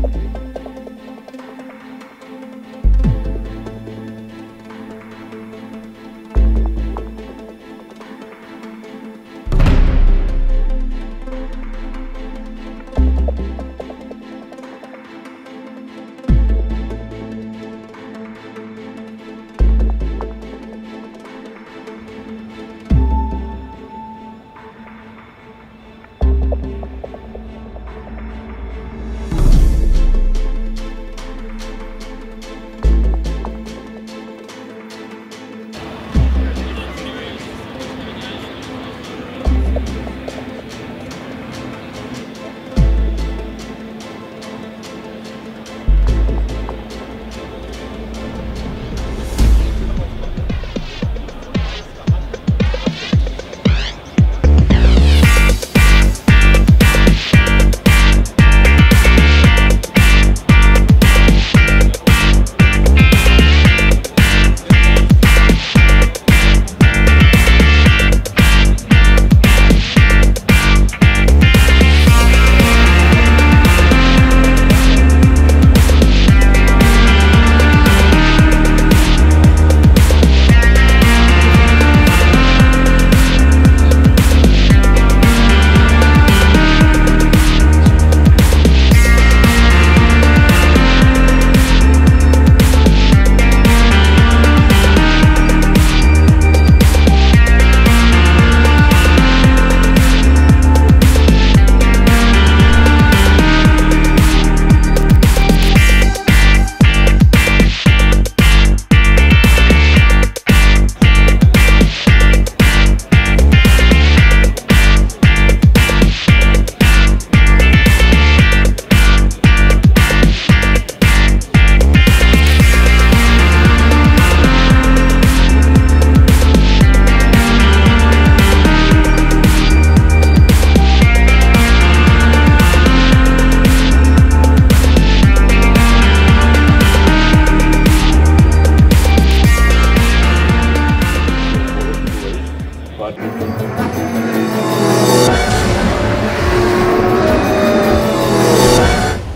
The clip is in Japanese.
何?